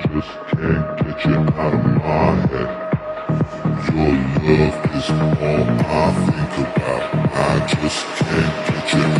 just can't get you out of my head. Your love is all I think about. I just can't get you